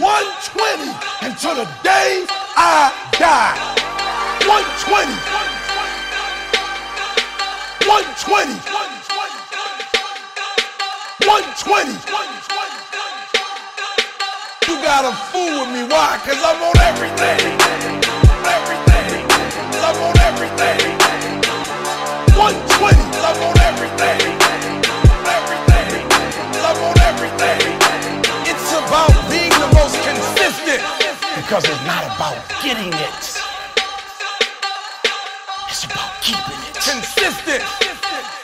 120 until the day I die. 120. 120. 120. You gotta fool with me. Why? Cause I'm on everything. Everything. Cause I'm on everything. 120. Cause I'm on. Everything. Because it's not about getting it. It's about keeping it. Consistent.